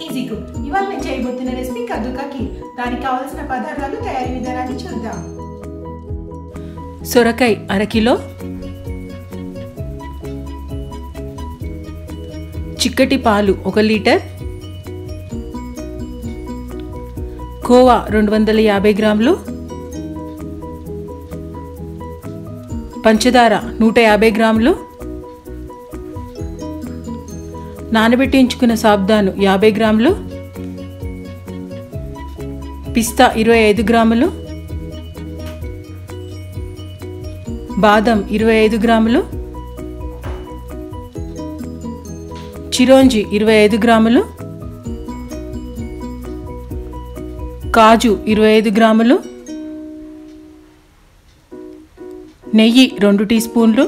ఈజీకు ఇవాళ నేను చేయబోతున్న కద్దుకా కీర్ దానికి కావలసిన పదార్థాలు తయారీ విధానాన్ని చూద్దాం. సొరకాయ అరకిలో చిక్కటి పాలు ఒక లీటర్. కోవా రెండు వందల యాభై గ్రాములు. పంచదార నూట యాభై గ్రాములు. నానబెట్టించుకున్న సాబ్దాను యాభై గ్రాములు పిస్తా ఇరవై ఐదు గ్రాములు బాదం ఇరవై ఐదు గ్రాములు చిరోంజి ఇరవై ఐదు గ్రాములు కాజు ఇరవై ఐదు గ్రాములు నెయ్యి రెండు టీ స్పూన్లు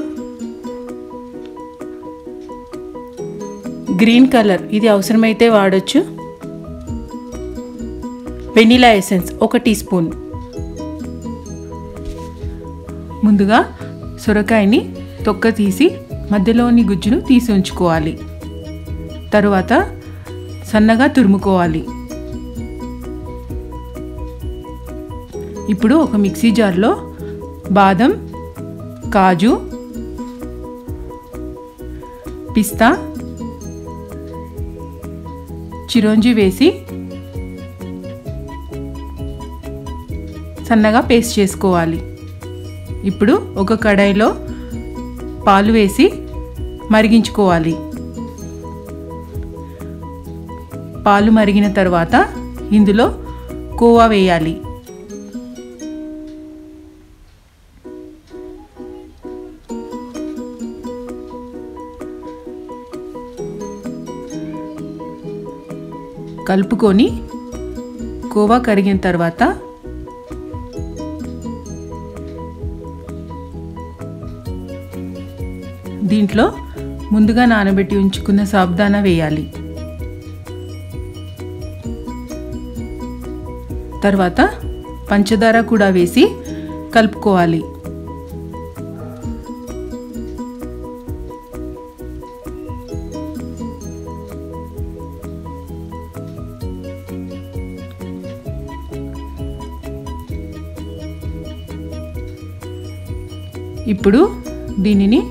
గ్రీన్ కలర్. ఇది అవసరమైతే వాడచ్చు. వెనిలా ఎసెన్స్ ఒక టీ స్పూన్. ముందుగా సొరకాయని తొక్క తీసి మధ్యలోని గుజ్జును తీసి ఉంచుకోవాలి. తరువాత సన్నగా తురుముకోవాలి. ఇప్పుడు ఒక మిక్సీ జార్లో బాదం కాజు పిస్తా చిరోంజి వేసి సన్నగా పేస్ట్ చేసుకోవాలి. ఇప్పుడు ఒక కడాయిలో పాలు వేసి మరిగించుకోవాలి. పాలు మరిగిన తర్వాత ఇందులో కోవా వేయాలి. కలుపుకొని కోవా కరిగిన తర్వాత దీంట్లో ముందుగా నానబెట్టి ఉంచుకున్న సాబ్దానా వేయాలి. తర్వాత పంచదార కూడా వేసి కలుపుకోవాలి. ఇప్పుడు దీనిని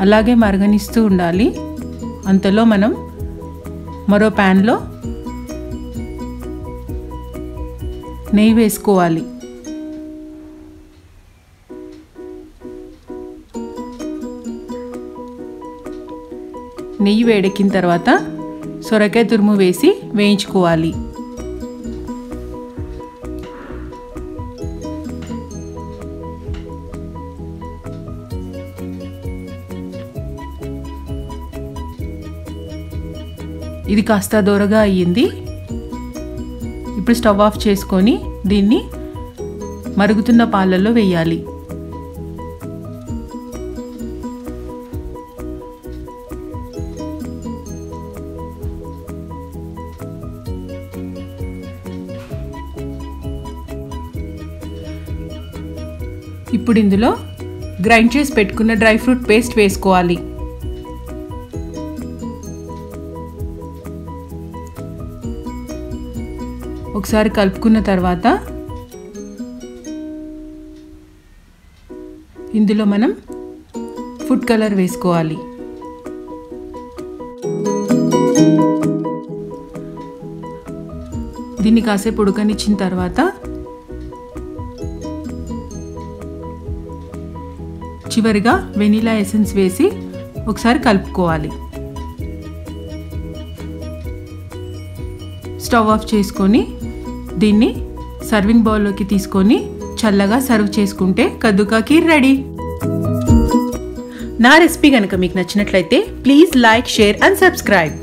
అలాగే మరగనిస్తూ ఉండాలి. అంతలో మనం మరో ప్యాన్లో నెయ్యి వేసుకోవాలి. నెయ్యి వేడెక్కిన తర్వాత సొరకాయ తురుము వేసి వేయించుకోవాలి. ఇది కాస్త దూరగా అయ్యింది. ఇప్పుడు స్టవ్ ఆఫ్ చేసుకొని దీన్ని మరుగుతున్న పాలల్లో వేయాలి. ఇప్పుడు ఇందులో గ్రైండ్ చేసి పెట్టుకున్న డ్రై ఫ్రూట్ పేస్ట్ వేసుకోవాలి. ఒకసారి కలుపుకున్న తర్వాత ఇందులో మనం ఫుడ్ కలర్ వేసుకోవాలి. దీన్ని కాసేపు ఉడకనిచ్చిన తర్వాత చివరిగా వెనీలా ఎసెన్స్ వేసి ఒకసారి కలుపుకోవాలి. స్టవ్ ఆఫ్ చేసుకొని దీన్ని సర్వింగ్ బౌల్లోకి తీసుకొని చల్లగా సర్వ్ చేసుకుంటే కద్దుకాకి రెడీ. నా రెసిపీ కనుక మీకు నచ్చినట్లయితే please like share and subscribe.